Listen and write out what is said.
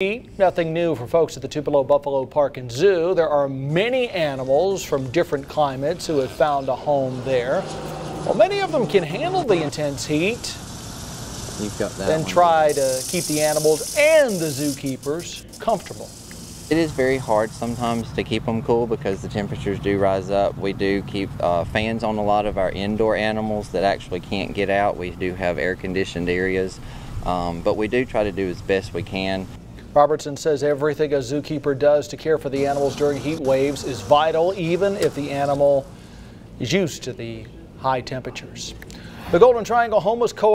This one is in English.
Nothing new for folks at the Tupelo Buffalo Park and Zoo. There are many animals from different climates who have found a home there. Well, many of them can handle the intense heat, You've got that then try to keep the animals and the zookeepers comfortable. It is very hard sometimes to keep them cool because the temperatures do rise up. We do keep uh, fans on a lot of our indoor animals that actually can't get out. We do have air conditioned areas, um, but we do try to do as best we can. Robertson says everything a zookeeper does to care for the animals during heat waves is vital, even if the animal is used to the high temperatures. The Golden Triangle Homeless Co